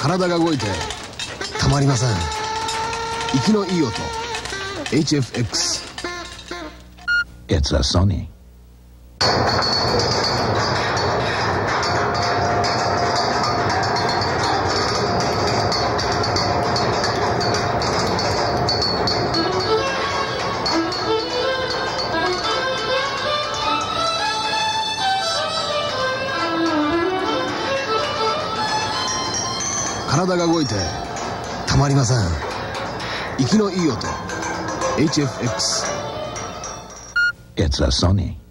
体が動いてたまりません。息のいい音。HFX It's a Sony. 体が動いてたまりません。息のいい音。HFX It's a Sony.